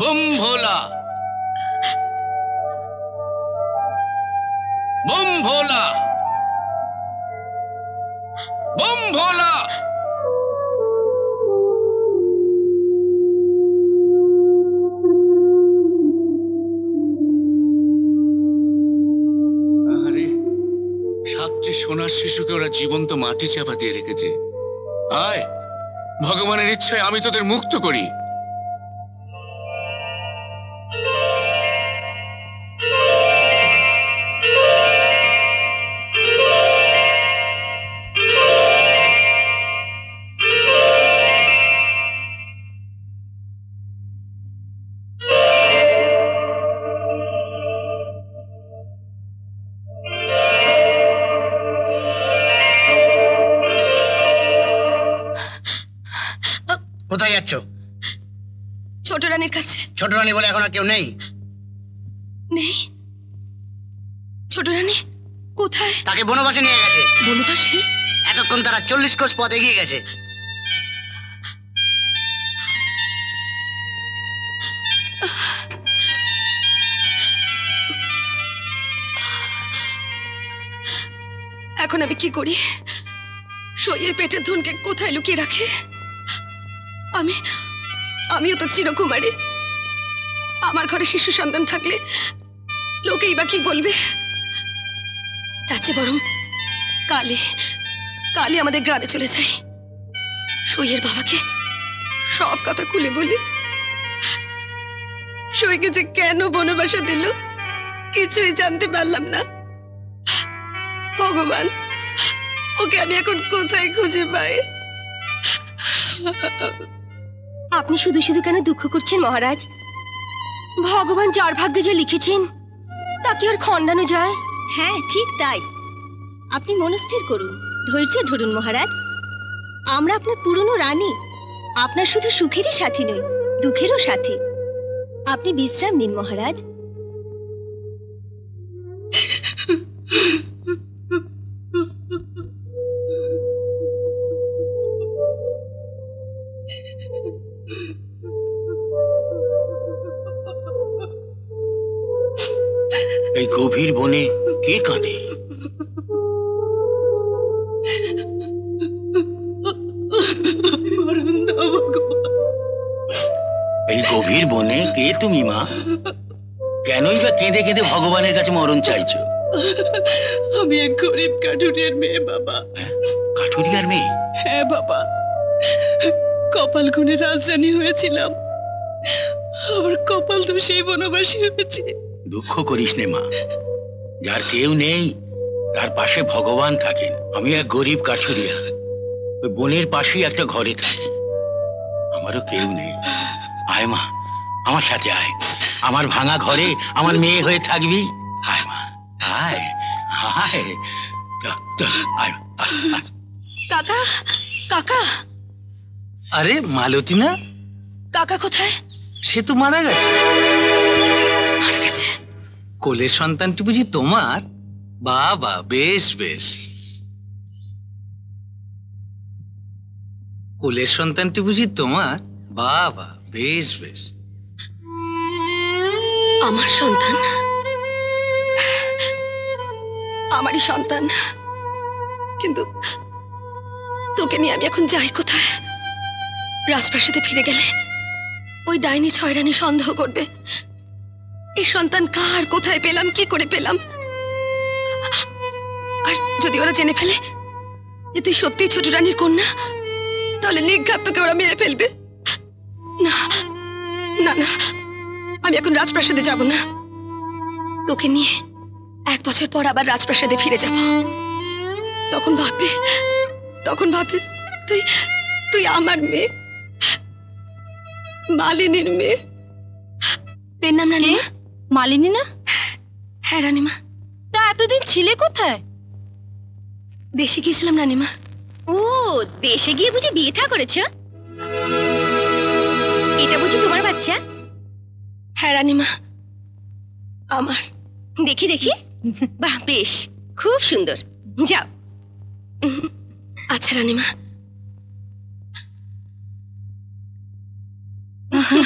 Broom ভোলা বুম ভোলা বুম ভোলা সাতটি সোনার শিশুকে ওরা জীবন্ত মাটি চাপা দিয়ে রেখেছে। আয়, ভগবানের ইচ্ছায় আমি তোদের মুক্ত করি। কোথায় যাচ্ছ? ছোট রানীর কাছে। ছোট রানী বলে এখন আর কেউ নেই? নেই। ছোট রানী কোথায়? তাকে বনবাসে নিয়ে গেছে। বনবাসী? এতক্ষণ তারা চল্লিশ কোষ পথ এগিয়ে গেছে। এখন আমি কি করি? শরীরের পেটের ধনকে কোথায় লুকিয়ে রাখে? আমি, আমিও তো চিরকুমারী। আমার ঘরে শিশু সন্তান থাকলে লোকেই বা কি বলবে? তার চেয়ে বরং কালে কালে আমাদের গ্রামে চলে যাই। সইয়ের বাবাকে সব কথা খুলে বলি। সইকে যে কেন বনবাসা দিল, কিছুই জানতে পারলাম না। ভগবান, ওকে আমি এখন কোথায় খুঁজে পাই? আপনি শুধু শুধু কেন দুঃখ করছেন, মহারাজ? ভগবান যার ভাগ্যে যে লিখেছেন, তাকে আর খণ্ডানো যায়? হ্যাঁ ঠিক তাই। আপনি মনস্থির করুন, ধৈর্য ধরুন, মহারাজ। আমরা আপনার পুরনো রানী, আপনার শুধু সুখেরই সাথী নই, দুঃখেরও সাথী। আপনি বিশ্রাম নিন, মহারাজ। এই গভীর বনে কে কাঁদে? এই গভীর বনে কে তুমি মা? কেনই বা কেঁদে কেঁদে ভগবানের কাছে মরণ চাইছো? আমি এক গরিব কাঠুরিয়ার মেয়ে বাবা। হ্যাঁ? কাঠুরিয়ার মেয়ে? হ্যাঁ বাবা। কপাল গুনে রাজরানী হয়েছিলাম। আমার কপাল তো সেই বনবাসী হয়েছে। দুঃখ করিস নে মা। যার কেউ নেই তার পাশে ভগবান থাকেন। আমি এক গরিব কাঠুরিয়া। ওই বনের পাশেই একটা ঘরে থাকি। আমারও কেউ নেই। আয় মা আমার সাথে আয়। আমার ভাঙা ঘরে আমার মেয়ে হয়ে থাকবি। আয় মা আয় আয়। কাকা কাকা। আরে মালতী না? কাকা কোথায়? সে তো মারা গেছে। মারা গেছে? কোলের সন্তানটি বুঝি তোমার? বাবা বেশ বেশ। কোলের সন্তানটি বুঝি তোমার? বাবা বেশ বেশ। আমার সন্তান? আমারই সন্তান। কিন্তু তোকে নিয়ে আমি এখন যাই কোথায়? রাজপ্রাসাদে ফিরে গেলে ওই ডাইনি ছয়রানি সন্দেহ করবে। এই সন্তান কার, কোথায় পেলাম, কি করে পেলাম? আর যদি ওরা জেনে ফেলে যে তুই সত্যি ছোট রানীর কন্যা, তাহলে নির্ঘাত তোকে ওরা মেরে ফেলবে। না না না, আমি এখন রাজপ্রাসাদে যাব না। তোকে নিয়ে এক বছর পর আবার রাজপ্রাসাদে ফিরে যাব। তখন ভাববে তখন ভাববে, তুই তুই আমার মেয়ে। মালিনীর মেয়ে। পেন নাম রানীমা? মালিনী না? হ্যাঁ রানীমা। তা এতদিন ছিলে কোথায়? দেশে গিয়েছিলাম রানীমা। ও দেশে গিয়ে বুঝি বিয়ে থা করেছ? এটা বুঝি তোমার বাচ্চা? হ্যাঁ রানীমা। আমার। দেখি দেখি। বাহ বেশ। খুব সুন্দর। যাও। আচ্ছা রানীমা। শোন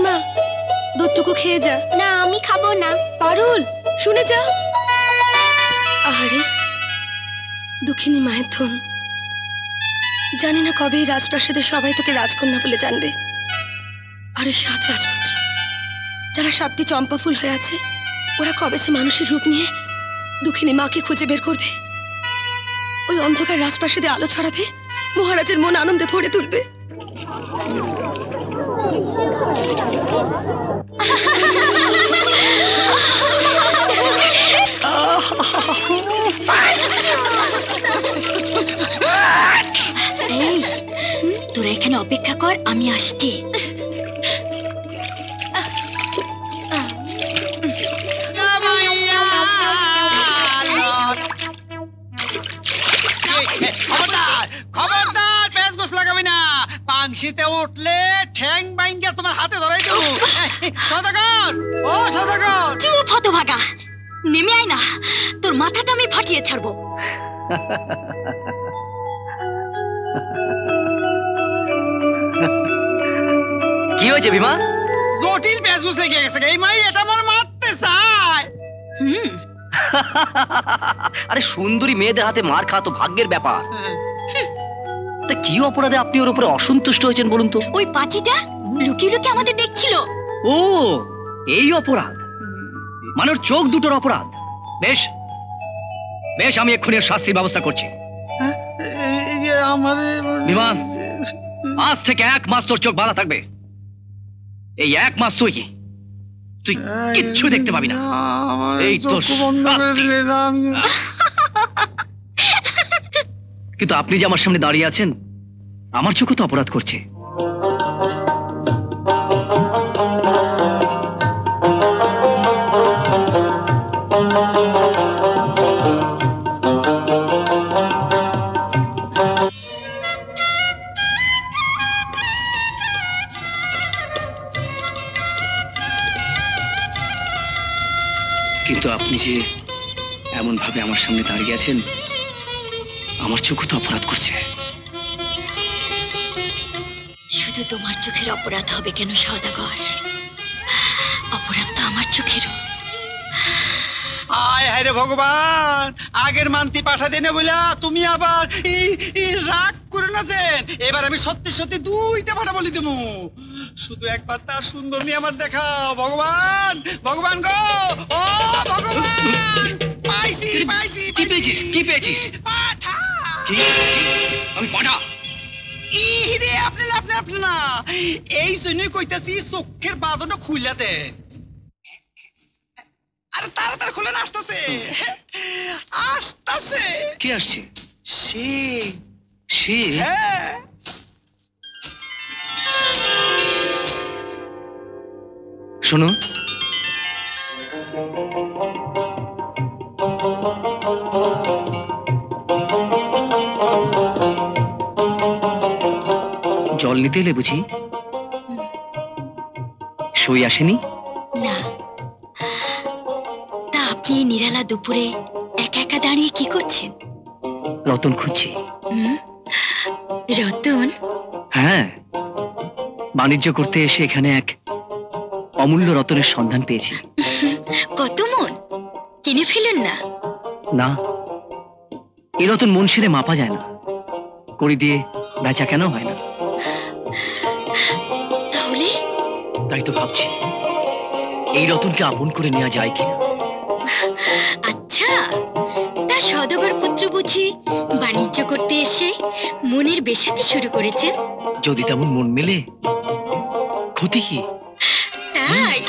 মা দুধটুকু খেয়ে যা। না আমি খাব না। পারুল শুনে যা। আহারে দুঃখিনী মায়ের ধন। জানি না কবে এই রাজপ্রাসাদে সবাই তোকে রাজকন্যা বলে জানবে। আর সাত রাজপুত্র। যারা সাতটি চম্পা ফুল হয়ে আছে, ওরা কবে সে মানুষের রূপ নিয়ে দুঃখিনী মাকে খুঁজে বের করবে? ওই অন্ধকার রাজপ্রাসাদে আলো ছড়াবে, মহারাজের মন আনন্দে ভরে তুলবে। তোরা এখানে অপেক্ষা কর, আমি আসছি। পাংশিতে উঠলে ঠ্যাং বাইঙ্গা তোমার হাতে ধরাই দেবো। সদাগর! ও সদাগর! চুপ হতভাগা। নেমে আয় না। তোর মাথাটা আমি ফাটিয়ে ছাড়বো। কি হয়েছে বিমা জটিল গোস লেগে গেছে এই মাই এটা আমার মারতে চায়। হুম। আরে সুন্দরী মেয়েদের হাতে মার খাওয়া তো ভাগ্যের ব্যাপার। তা কি অপরাধে আপনি ওর উপরে অসন্তুষ্ট হয়েছেন বলুন তো? ওই পাঁচিটা লুকিয়ে লুকিয়ে আমাদের দেখছিল। ও এই অপরাধ। মানে ওর চোখ দুটোর অপরাধ। বেশ বেশ আমি এক্ষুনি শাস্তির ব্যবস্থা করছি। আমার বিমা আজ থেকে এক মাস তোর চোখ বাঁধা থাকবে। এই এক মাস তুই কি তুই কিচ্ছু দেখতে পাবি না। এই তো। কিন্তু আপনি যে আমার সামনে দাঁড়িয়ে আছেন, আমার চোখে তো অপরাধ করছে। কিন্তু আপনি যে এমন ভাবে আমার সামনে দাঁড়িয়ে আছেন আমার চোখও তো অপরাধ করছে। শুধু তোমার চোখের অপরাধ হবে কেন সদাগর অপরাধ তো আমার চোখেরও। আয় হায় রে ভগবান! আগের মান্তি পাঠা দেনে বইলা তুমি আবার রাগ করে না যেন। এবার আমি সত্যি সত্যি দুইটা পাঠা বলি দেবো। শুধু একবার তার সুন্দর নিয়ে আমার দেখাও। ভগবান ভগবান গো! ও ভগবান! পাইছি পাইছি কি পেয়েছিস? কি পেয়েছিস? পাঠা কি? আমি পাঠা। ই রে আপনি না, আপনি আপনি না। এই জন্যই কইতাছি চোখের বাঁধনটা খুইলা দেন আরে তাড়াতাড়ি খুলে আসতেছে। আসতেছে। কে আসছে? সে। সে? হ্যাঁ। শোনো জল নিতে এলে বুঝি সই আসেনি? না। তা আপনি নিরালা দুপুরে একা একা দাঁড়িয়ে কি করছেন? রতন খুঁজছি। রতন? হ্যাঁ। বাণিজ্য করতে এসে এখানে এক অমূল্য রতনের সন্ধান পেয়েছি। কত মন? কিনে ফেলুন না। না। এ রতন মন সেরে মাপা যায় না। করি দিয়ে বেচা কেন হয় না? তাহলে? তাই তো ভাবছি। এই রতনকে আপন করে নেওয়া যায় কিনা? আচ্ছা তা সদগর পুত্র বুঝি বাণিজ্য করতে এসে মনের বেশাতে শুরু করেছেন? যদি তেমন মন মেলে ক্ষতি কি? তাই